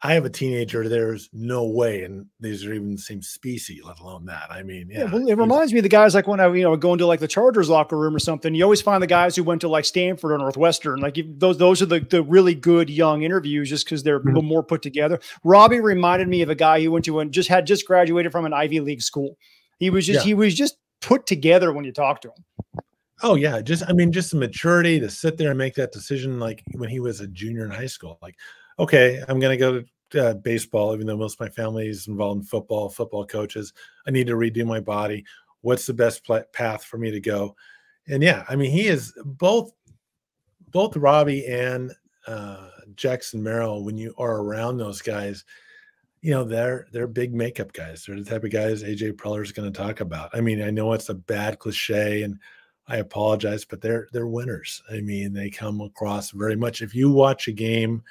I have a teenager. There's no way, and these are even the same species, let alone that. I mean, yeah. yeah well, it reminds me of the guys like when I, you know, go into like the Chargers locker room or something. You always find the guys who went to like Stanford or Northwestern. Like those, those are the the really good young interviews, just because they're mm-hmm. more put together. Robbie reminded me of a guy who went to and just had just graduated from an Ivy League school. He was just yeah. he was just put together when you talk to him. Oh yeah, just I mean, just the maturity to sit there and make that decision, like when he was a junior in high school. Like, okay, I'm going to go to uh, baseball, even though most of my family is involved in football, football coaches. I need to redo my body. What's the best pl- path for me to go? And yeah, I mean, he is both, both Robbie and uh, Jackson Merrill. When you are around those guys, you know they're they're big makeup guys. They're the type of guys AJ Preller is going to talk about. I mean, I know it's a bad cliche, and I apologize, but they're they're winners. I mean, they come across very much. If you watch a game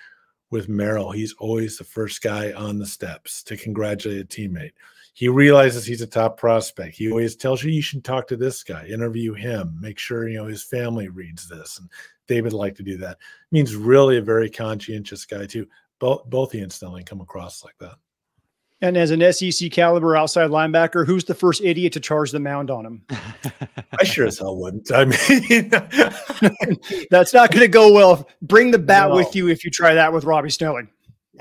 with Merrill, he's always the first guy on the steps to congratulate a teammate. He realizes he's a top prospect. He always tells you you should talk to this guy, interview him, make sure you know his family reads this. And David like to do that. Means really a very conscientious guy too. Both both he and Snelling come across like that. And as an SEC caliber outside linebacker, who's the first idiot to charge the mound on him? I sure as hell wouldn't. I mean, that's not going to go well. Bring the bat no. with you if you try that with Robbie Snelling.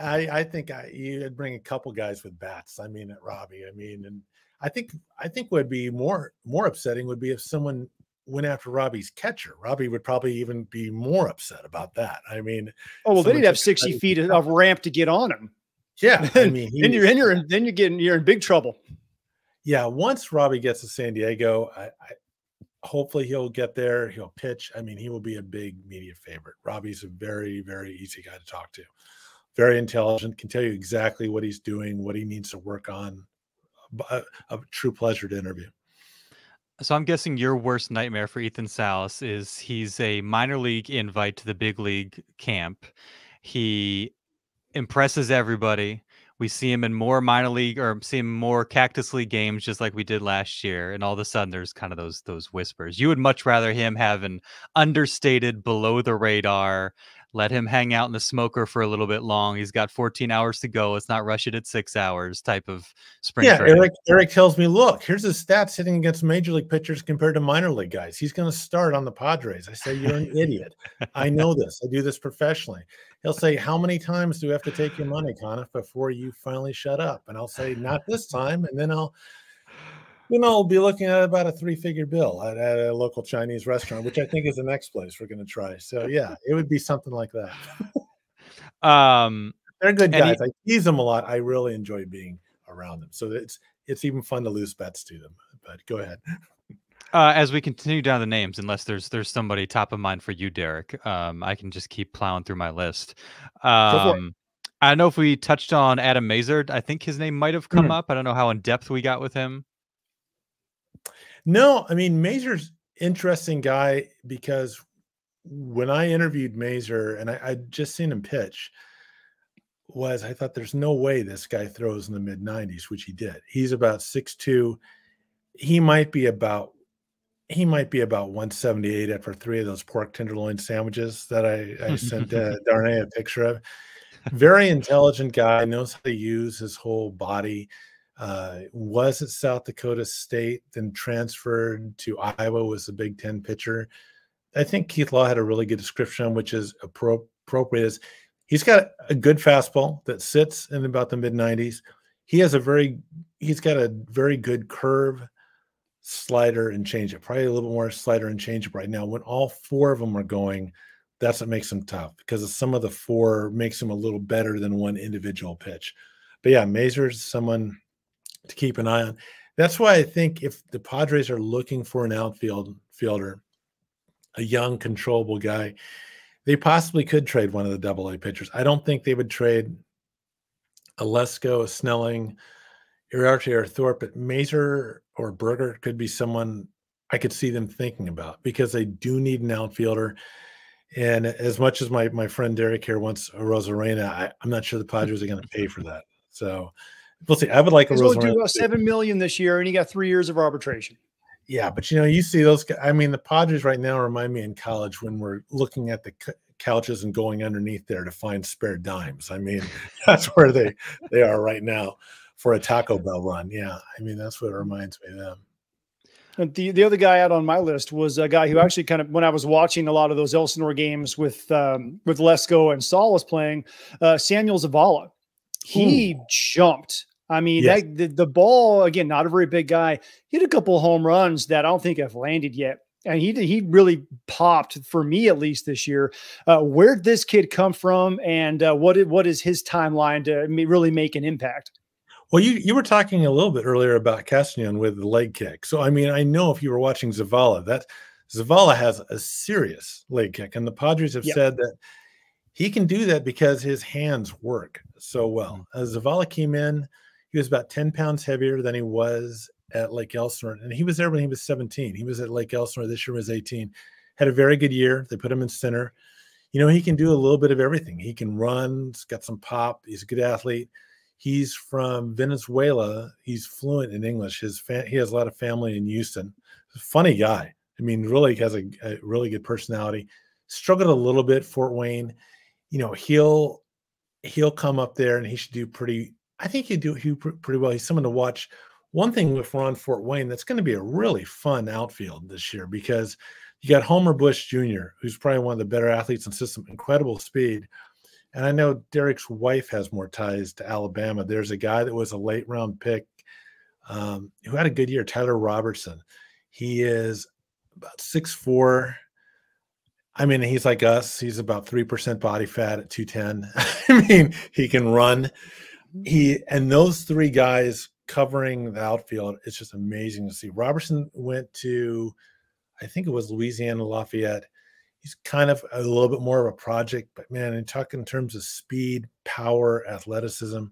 I, I think I, you'd bring a couple guys with bats. I mean, at Robbie. I mean, and I think I think would be more more upsetting would be if someone went after Robbie's catcher. Robbie would probably even be more upset about that. I mean, oh well, then he'd have sixty feet of ramp to get on him. Yeah, I mean, then you're in, you're in, then you're getting you're in big trouble. Yeah, once Robbie gets to San Diego, I, I hopefully he'll get there. He'll pitch. I mean, he will be a big media favorite. Robbie's a very very easy guy to talk to. Very intelligent. Can tell you exactly what he's doing, what he needs to work on. A, uh, a true pleasure to interview. So I'm guessing your worst nightmare for Ethan Salas is he's a minor league invite to the big league camp. He impresses everybody. We see him in more minor league or see him more Cactus League games, just like we did last year. And all of a sudden, there's kind of those those whispers. You would much rather him have an understated, below the radar, let him hang out in the smoker for a little bit long. He's got 14 hours to go. Let's not rush it at six hours type of spring. Yeah, training. Eric. Eric tells me, look, here's his stats hitting against major league pitchers compared to minor league guys. He's going to start on the Padres. I say, you're an idiot. I know this. I do this professionally. He'll say, how many times do we have to take your money, Conniff, before you finally shut up? And I'll say, not this time. And then I'll you know, I'll be looking at about a three-figure bill at, at, a local Chinese restaurant, which I think is the next place we're going to try. So yeah, it would be something like that. um, they're good guys. He, I tease them a lot. I really enjoy being around them. So it's it's even fun to lose bets to them. But go ahead. Uh, as we continue down the names, unless there's there's somebody top of mind for you, Derek, um, I can just keep plowing through my list. Um, I don't know if we touched on Adam Mazur. I think his name might have come mm-hmm. up. I don't know how in depth we got with him. No, I mean Mazur's interesting guy because when I interviewed Mazur and I, I just seen him pitch, was I thought there's no way this guy throws in the mid 90s, which he did. He's about six two. He might be about he might be about 178 after three of those pork tenderloin sandwiches that I, I sent uh, Darnay a picture of. Very intelligent guy, knows how to use his whole body uh, was at South Dakota State, then transferred to Iowa, was a Big Ten pitcher. I think Keith Law had a really good description, which is appropriate. Is he's got a good fastball that sits in about the mid 90s. He has a very, he's got a very good curve, slider, and changeup. Probably a little bit more slider and changeup right now. When all four of them are going, that's what makes him tough because some of the four makes him a little better than one individual pitch. But yeah, Mazur's someone to keep an eye on. That's why I think if the Padres are looking for an outfield fielder, a young, controllable guy, they possibly could trade one of the double A pitchers. I don't think they would trade a Lesko, a Snelling, Iriarte, or Thorpe, but Mazur or Bergert could be someone I could see them thinking about because they do need an outfielder. And as much as my my friend Derek here wants a Arozarena, I, I'm not sure the Padres are going to pay for that. So We'll see. I would like a Rose. do about seven million this year, and he got three years of arbitration. Yeah, but you know, you see those. I mean, the Padres right now remind me in college when we're looking at the couches and going underneath there to find spare dimes. I mean, that's where they they are right now for a Taco Bell run. Yeah, I mean, that's what it reminds me of them. And the the other guy out on my list was a guy who actually kind of when I was watching a lot of those Elsinore games with um, with Lesko and Salas playing, uh, Samuel Zavala. He Ooh. jumped I mean, yes. that, the, the ball again, not a very big guy. He had a couple home runs that I don't think have landed yet, and he he really popped for me at least this year. Uh, where did this kid come from, and uh, what what is his timeline to really make an impact? Well, you you were talking a little bit earlier about Castañon with the leg kick. So I mean, I know if you were watching Zavala, that Zavala has a serious leg kick, and the Padres have yep. said that he can do that because his hands work so well. As Zavala came in he was about 10 pounds heavier than he was at Lake Elsinore. And he was there when he was 17. He was at Lake Elsinore this year was 18. Had a very good year. They put him in center. You know, he can do a little bit of everything. He can run, he's got some pop, he's a good athlete. He's from Venezuela. He's fluent in English. His fa- he has a lot of family in Houston. funny guy. I mean, really has a, a really good personality. Struggled a little bit, Fort Wayne. You know, he'll he'll come up there and he should do pretty I think he'd do he pretty well. He's someone to watch. One thing with Ron Fort Wayne, that's going to be a really fun outfield this year because you got Homer Bush Jr., who's probably one of the better athletes in system, incredible speed. And I know Derek's wife has more ties to Alabama. There's a guy that was a late round pick um, who had a good year, Tyler Robertson. He is about six four. I mean, he's like us. He's about 3% body fat at 210. I mean, he can run he and those three guys covering the outfield, it's just amazing to see. Robertson went to, I think it was Louisiana Lafayette. He's kind of a little bit more of a project, but man, and talk in terms of speed, power, athleticism,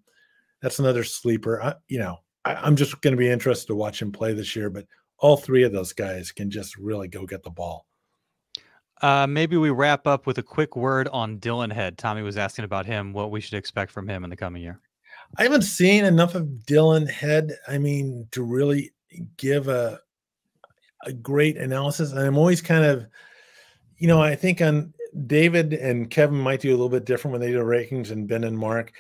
that's another sleeper. I, you know, I, am just going to be interested to watch him play this year, but all three of those guys can just really go get the ball. Uh, maybe we wrap up with a quick word on Dylan Head. Tommy was asking about him, what we should expect from him in the coming year. I haven't seen enough of Dylan Head. I mean, to really give a a great analysis. And I'm always kind of, you know, I think on David and Kevin might do a little bit different when they do rankings, and Ben and Mark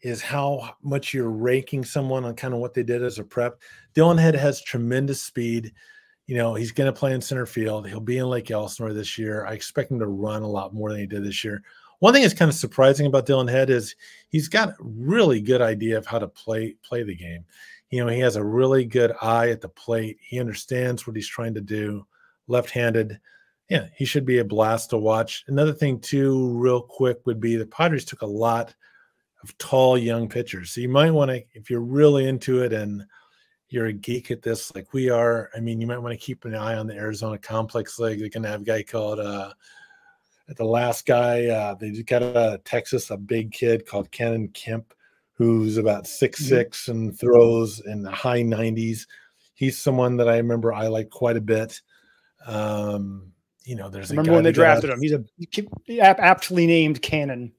is how much you're ranking someone on kind of what they did as a prep. Dylan Head has tremendous speed. You know, he's going to play in center field. He'll be in Lake Elsinore this year. I expect him to run a lot more than he did this year. One thing that's kind of surprising about Dylan Head is he's got a really good idea of how to play play the game. You know, he has a really good eye at the plate. He understands what he's trying to do. Left-handed, yeah, he should be a blast to watch. Another thing, too, real quick, would be the Padres took a lot of tall young pitchers. So you might want to, if you're really into it and you're a geek at this, like we are. I mean, you might want to keep an eye on the Arizona Complex League. They're going to have a guy called uh, the last guy, uh, they got a Texas, a big kid called Cannon Kemp, who's about six mm-hmm. six and throws in the high 90s. He's someone that I remember I like quite a bit. Um, you know, there's I remember when they drafted him. He's a aptly named Cannon.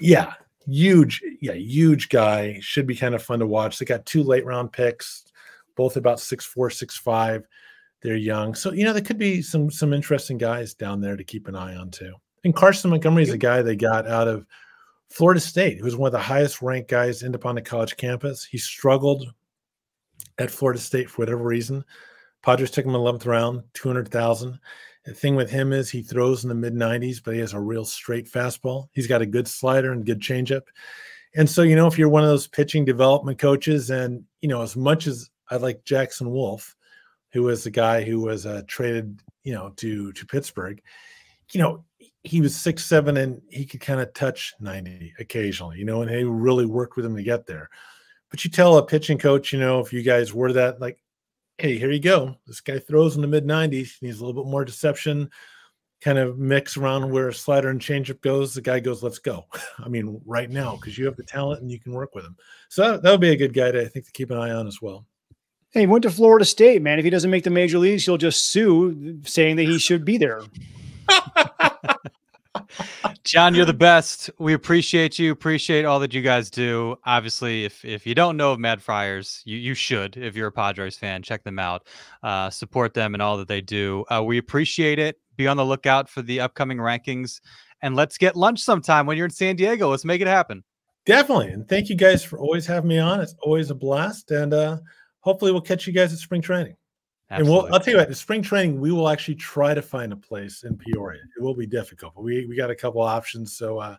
Yeah, huge, yeah, huge guy. Should be kind of fun to watch. They got two late round picks, both about six four, six five. They're young, so you know there could be some some interesting guys down there to keep an eye on too. And Carson Montgomery is a guy they got out of Florida State, who was one of the highest ranked guys in upon the college campus. He struggled at Florida State for whatever reason. Padres took him 11th round, 200,000. The thing with him is he throws in the mid 90s, but he has a real straight fastball. He's got a good slider and good changeup. And so, you know, if you're one of those pitching development coaches, and, you know, as much as I like Jackson Wolf, who was the guy who was uh, traded, you know, to to Pittsburgh, you know, he was six seven and he could kind of touch 90 occasionally, you know, and he really worked with him to get there. But you tell a pitching coach, you know, if you guys were that, like, hey, here you go. This guy throws in the mid 90s, needs a little bit more deception, kind of mix around where slider and changeup goes. The guy goes, let's go. I mean, right now, because you have the talent and you can work with him. So that would be a good guy to, I think, to keep an eye on as well. Hey, he went to Florida State, man. If he doesn't make the major leagues, he'll just sue saying that he should be there. John, you're the best. We appreciate you. Appreciate all that you guys do. Obviously, if if you don't know of MadFriars, you you should. If you're a Padres fan, check them out. Uh, support them and all that they do. Uh, we appreciate it. Be on the lookout for the upcoming rankings, and let's get lunch sometime when you're in San Diego. Let's make it happen. Definitely, and thank you guys for always having me on. It's always a blast, and uh, hopefully we'll catch you guys at spring training. Absolutely. And we'll, I'll tell you what, the spring training, we will actually try to find a place in Peoria. It will be difficult, but we, we got a couple options. So uh,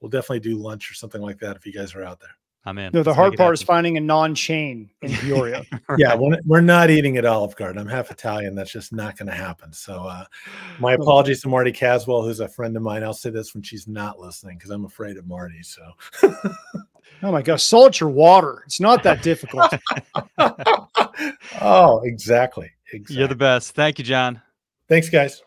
we'll definitely do lunch or something like that if you guys are out there. I'm in. No, the Let's hard part is finding a non-chain in Peoria. right. Yeah, we're, we're not eating at Olive Garden. I'm half Italian. That's just not going to happen. So uh, my apologies to Marty Caswell, who's a friend of mine. I'll say this when she's not listening because I'm afraid of Marty. So. oh my gosh, salt your water. It's not that difficult. oh, exactly. exactly. You're the best. Thank you, John. Thanks, guys.